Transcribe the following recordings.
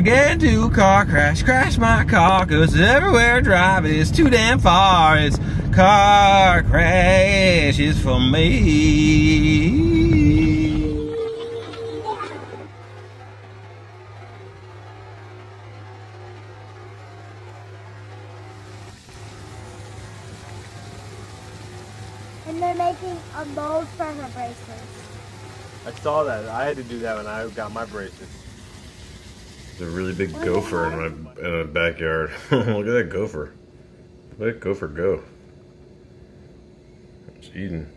get into a car crash, crash my car, cause everywhere I drive is too damn far. It's car crashes for me. And they're making a mold for her bracelets. I saw that. I had to do that when I got my braces. There's a really big gopher in my, in my backyard. Look at that gopher. Let gopher go. It's eating.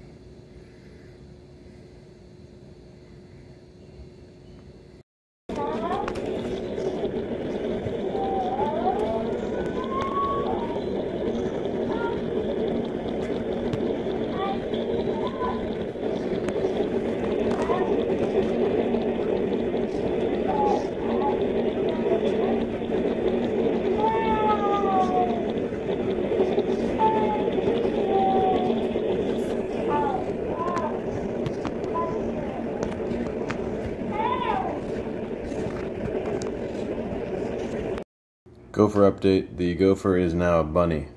Gopher update. The gopher is now a bunny.